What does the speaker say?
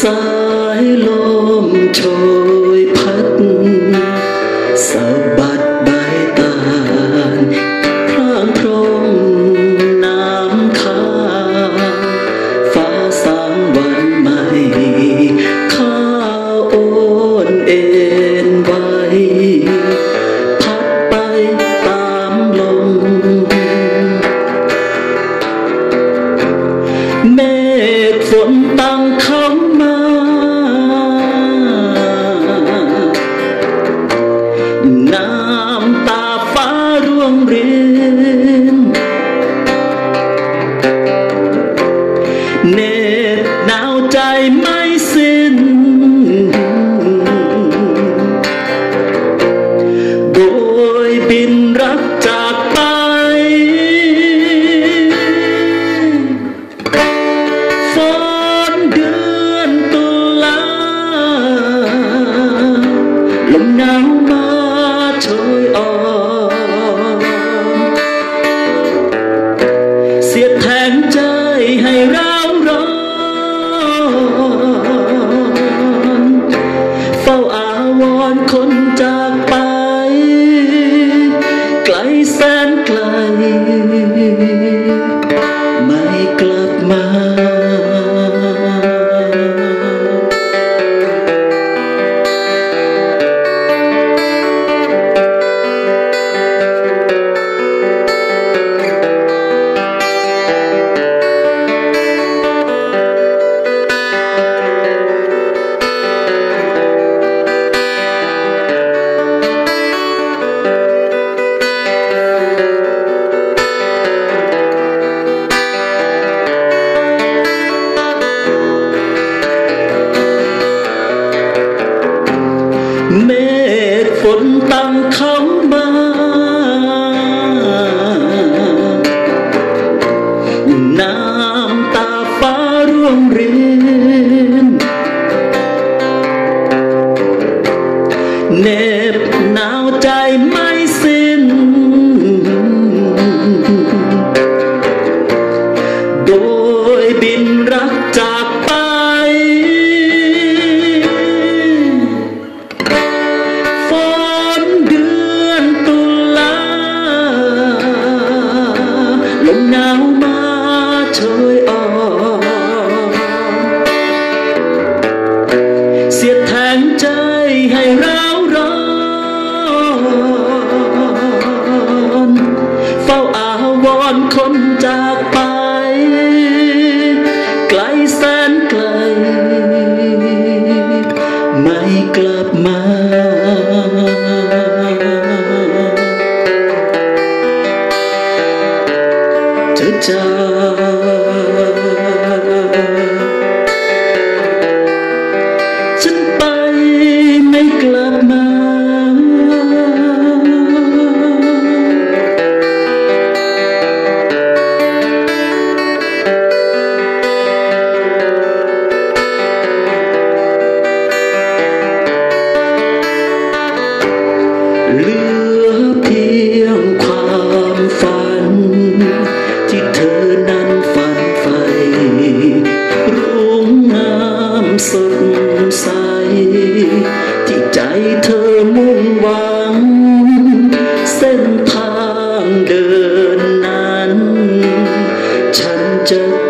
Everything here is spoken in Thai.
สายลมโชยพัดสะบัดใบตาลพร่างพร้องน้ำค้างฟ้าสางวันใหม่ข้าโอนเอ็นไว้ พัดไปตามลมเม ฆฝนตั้ ตั้งเข้ามาน้ำตาฟ้าร่วงรินเน็บหนาวใจไม่สิ้น โดยบินรักจาก ร้าวร้อนเฝ้าอาวรณ์คนจากไป ไกลแสนไกล ไม่กลับมาเธอจาก ไม่ Twitter,